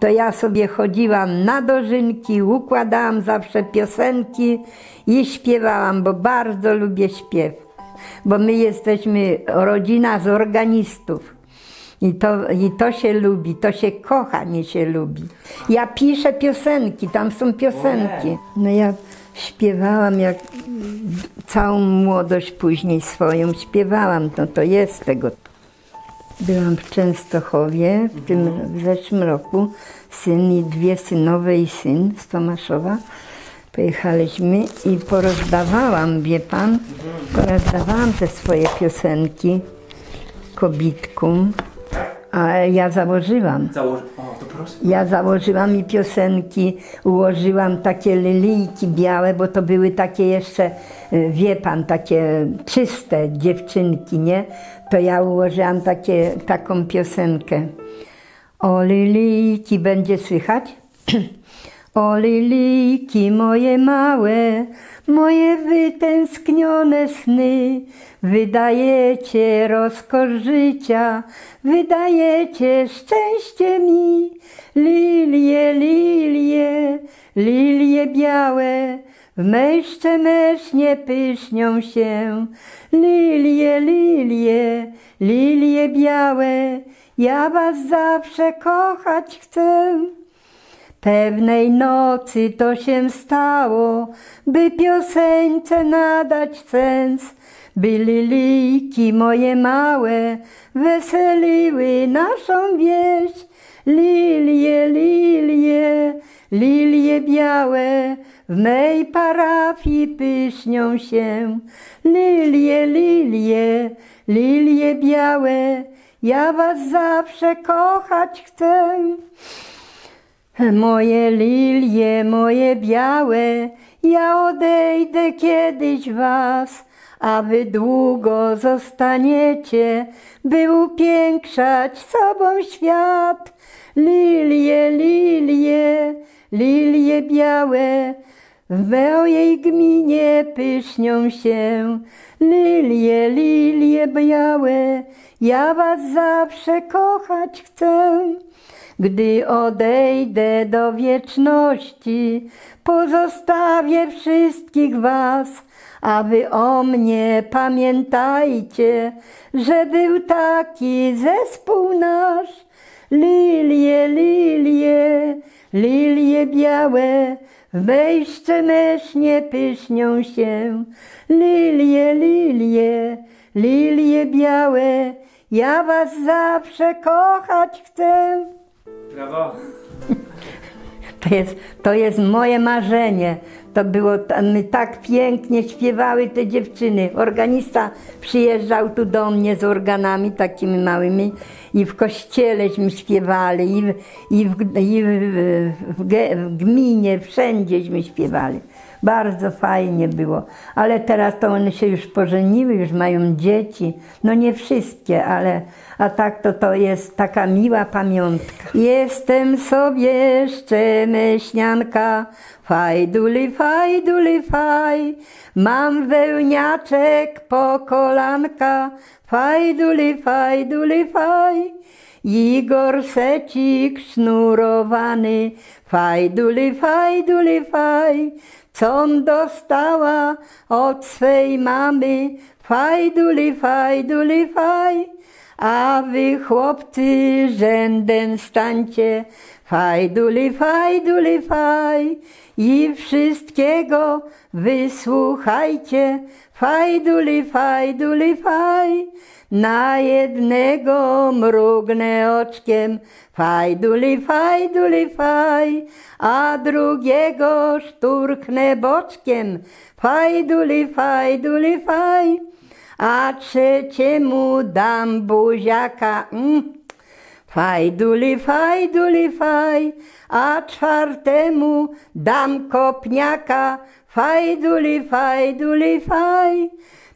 to ja sobie chodziłam na dożynki, układałam zawsze piosenki i śpiewałam, bo bardzo lubię śpiew. Bo my jesteśmy rodzina z organistów. I to, I to się lubi, to się kocha, nie się lubi. Ja piszę piosenki, tam są piosenki. No ja śpiewałam jak całą młodość później swoją śpiewałam, no to jest tego. Byłam w Częstochowie w tym w zeszłym roku. Syn i dwie synowe i syn z Tomaszowa. Pojechaliśmy i porozdawałam, wie pan, porozdawałam te swoje piosenki kobitkom, a ja założyłam. Założy... Ja założyłam i piosenki, ułożyłam takie lilijki białe, bo to były takie jeszcze, y, wie pan, takie czyste dziewczynki, nie? To ja ułożyłam takie, taką piosenkę. O lilijki będzie słychać? O lilijki moje małe, moje wytęsknione sny, wydajecie rozkosz życia, wydajecie szczęście mi. Lilie, lilie, lilie białe, w mej szczemesznie pysznią się. Lilie, lilie, lilie białe, ja was zawsze kochać chcę. Pewnej nocy to się stało, by piosence nadać sens, by lilijki moje małe weseliły naszą wieś. Lilie, lilie, lilie białe, w mej parafii pysznią się. Lilie, lilie, lilie białe, ja was zawsze kochać chcę. Moje lilie, moje białe, ja odejdę kiedyś was, a wy długo zostaniecie, by upiększać sobą świat. Lilie, lilie, lilie białe, w mojej gminie pysznią się. Lilie, lilie białe, ja was zawsze kochać chcę. Gdy odejdę do wieczności, pozostawię wszystkich was, a wy o mnie pamiętajcie, że był taki zespół nasz. Lilie, lilie, lilie białe, w mej szczemesznie pysznią się. Lilie, lilie, lilie białe, ja was zawsze kochać chcę. Brawo. To jest, to jest moje marzenie. To było, my tak pięknie śpiewały te dziewczyny. Organista przyjeżdżał tu do mnie z organami takimi małymi i w kościeleśmy śpiewali i w, i w, i w, w, w gminie, wszędzieśmy śpiewali. Bardzo fajnie było, ale teraz to one się już pożeniły, już mają dzieci. No nie wszystkie, ale a tak to to jest taka miła pamiątka. Jestem sobie szczemyśnianka, fajduli, fajduli, faj. Mam wełniaczek po kolanka, fajduli, fajduli, faj. I gorsecik sznurowany, fajduli, fajduli, faj. Com dostała od swej mamy, fajduli, fajduli, faj. A wy chłopcy rzędem stańcie, fajduli, fajduli, faj. I wszystkiego wysłuchajcie, fajduli, fajduli, faj. Na jednego mrugnę oczkiem, fajduli, fajduli, faj, a drugiego szturchnę boczkiem, fajduli, fajduli, faj, a trzeciemu dam buziaka, mm. Fajduli, fajduli, faj, a czwartemu dam kopniaka, fajduli, fajduli, faj.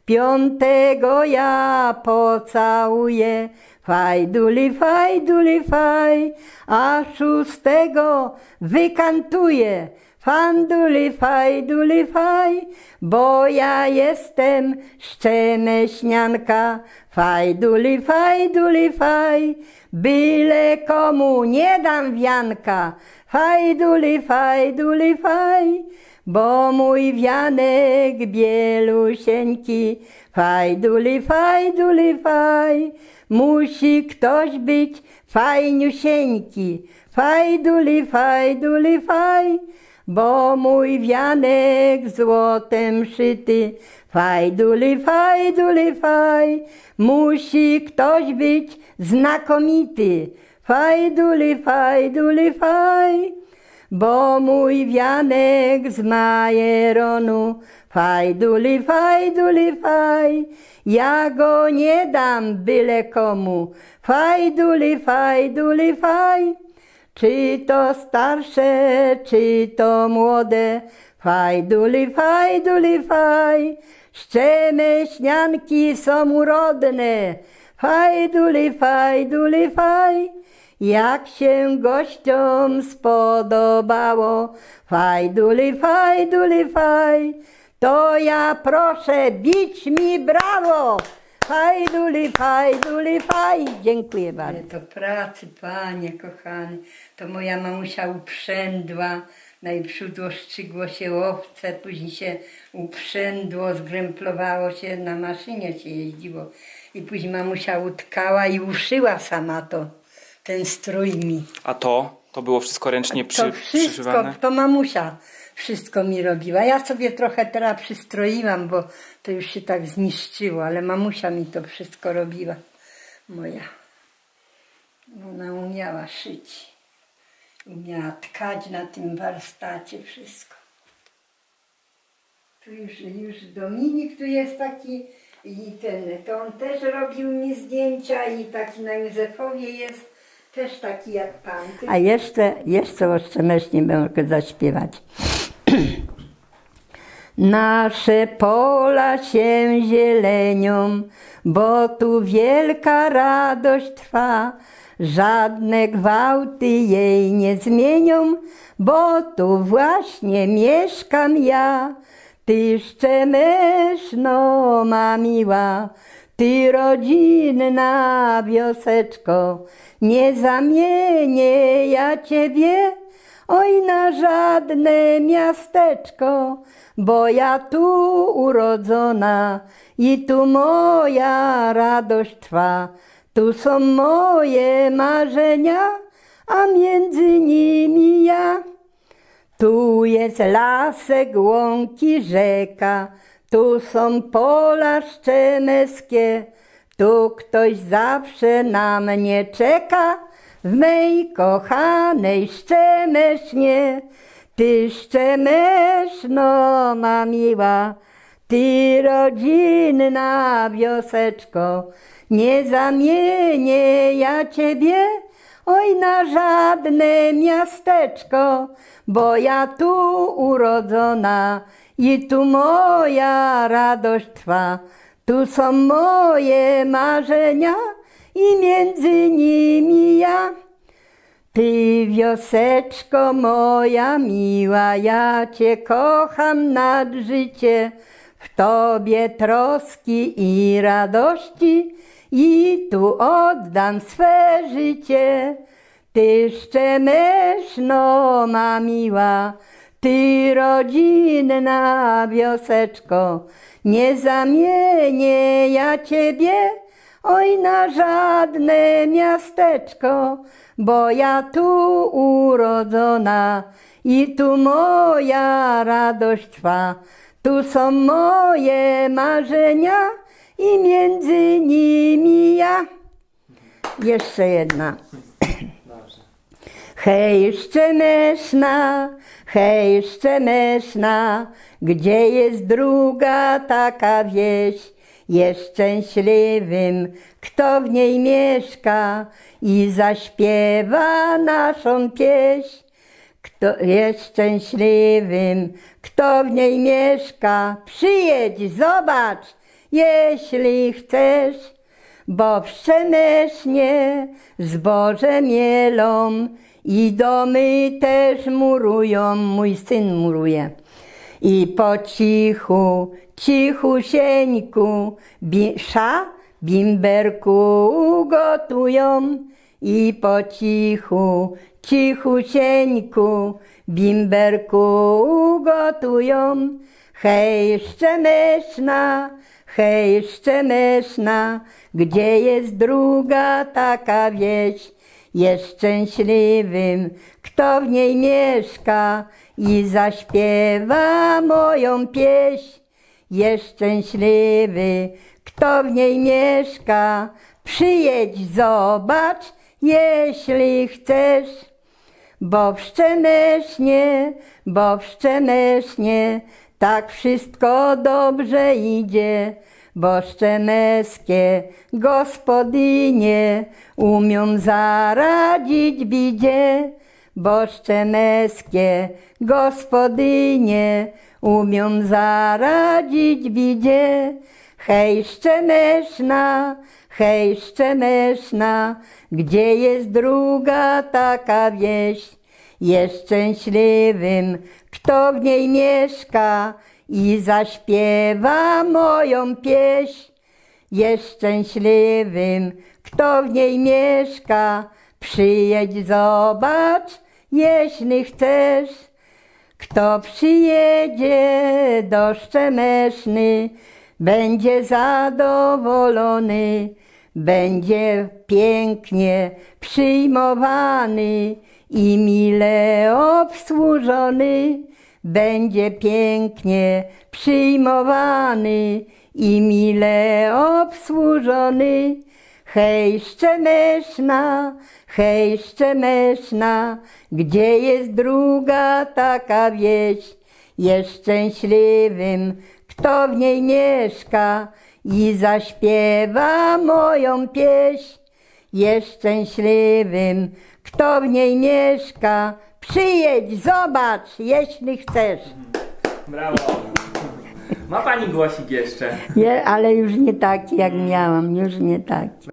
Piątego ja pocałuję, fajduli, fajduli, faj, a szóstego wykantuję, Fanduli faj, duli faj, bo ja jestem szczemeśnianka. Faj, duli faj, duli faj, byle komu nie dam wianka. Faj, duli faj, duli faj, bo mój wianek bielusieńki. Faj, duli faj, duli faj, musi ktoś być fajniusieńki. Faj, duli faj, duli faj, bo mój wianek złotem szyty. Faj, duli faj, duli faj, musi ktoś być znakomity. Faj, duli faj, duli faj, bo mój wianek z majeronu. Faj, duli faj, duli faj, ja go nie dam byle komu. Faj, duli faj, duli faj, czy to starsze, czy to młode. Faj, duli faj, duli faj, szczemeśnianki są urodne. Faj, duli faj, duli faj, jak się gościom spodobało. Faj, duli faj, duli faj, to ja proszę bić mi brawo. Faj, duli, faj, duli, faj. Dziękuję bardzo. To pracy, panie kochany. To moja mamusia uprzędła. Najprzód oszczygło się owce, później się uprzędło, zgręplowało się, na maszynie się jeździło. I później mamusia utkała i uszyła sama to, ten strój mi. A to? To było wszystko ręcznie przy, To wszystko, przyszywane? to mamusia wszystko mi robiła. Ja sobie trochę teraz przystroiłam, bo to już się tak zniszczyło, ale mamusia mi to wszystko robiła. Moja. Ona umiała szyć. Umiała tkać na tym warsztacie wszystko. Tu już, już Dominik tu jest taki i ten, to on też robił mi zdjęcia i taki na Józefowie jest też taki jak pan. A jeszcze, jeszcze o Szczemesznie mogę zaśpiewać. Nasze pola się zielenią, bo tu wielka radość trwa. Żadne gwałty jej nie zmienią, bo tu właśnie mieszkam ja. Ty szczemeszno ma miła, ty rodzinna wioseczko, nie zamienię ja ciebie Oj na żadne miasteczko, bo ja tu urodzona i tu moja radość trwa. Tu są moje marzenia, a między nimi ja. Tu jest lasek, łąki, rzeka, tu są pola szczemeskie, tu ktoś zawsze na mnie czeka w mej kochanej Szczemesznie. Ty Szczemeszno ma miła, ty rodzinna wioseczko, nie zamienię ja ciebie, oj na żadne miasteczko, bo ja tu urodzona i tu moja radość trwa. Tu są moje marzenia, i między nimi ja. Ty wioseczko moja miła, ja Cię kocham nad życie, w Tobie troski i radości i tu oddam swe życie. Ty szczemeszno ma miła, Ty rodzinna wioseczko, nie zamienię ja Ciebie, Oj na żadne miasteczko, bo ja tu urodzona i tu moja radość trwa. Tu są moje marzenia i między nimi ja. Jeszcze jedna. Hej, Szczemeszna, hej, Szczemeszna, gdzie jest druga taka wieś? Jest szczęśliwym, kto w niej mieszka i zaśpiewa naszą pieśń. Kto jest szczęśliwym, kto w niej mieszka, przyjedź, zobacz, jeśli chcesz, bo w Szczemesznie zboże mielą i domy też murują, mój syn muruje. I po cichu, cichusieńku, bi, sza, bimberku gotują. I po cichu, cichusieńku, bimberku gotują. Hej, szczemeszna, hej, szczemeszna, gdzie jest druga taka wieś? Jest szczęśliwym, kto w niej mieszka i zaśpiewa moją pieśń. Jest szczęśliwy, kto w niej mieszka, przyjedź, zobacz, jeśli chcesz. Bo w Szczemesznie, bo w Szczemesznie tak wszystko dobrze idzie, bo szczemeskie gospodynie umią zaradzić bidzie, bo szczemeskie gospodynie umią zaradzić bidzie. Hej Szczemeszna, hej Szczemeszna, gdzie jest druga taka wieś? Jest szczęśliwym, kto w niej mieszka i zaśpiewa moją pieśń. Jest szczęśliwym, kto w niej mieszka, przyjedź, zobacz, jeśli chcesz. Kto przyjedzie do Szczemeszny, będzie zadowolony, będzie pięknie przyjmowany i mile obsłużony. Będzie pięknie przyjmowany i mile obsłużony. Hej, Szczemeszna, hej, Szczemeszna, gdzie jest druga taka wieś? Jest szczęśliwym, kto w niej mieszka i zaśpiewa moją pieśń. Jest szczęśliwym, kto w niej mieszka. Przyjedź, zobacz, jeśli chcesz. Brawo. Ma pani głosik jeszcze. Je, ale już nie taki, jak miałam, już nie taki.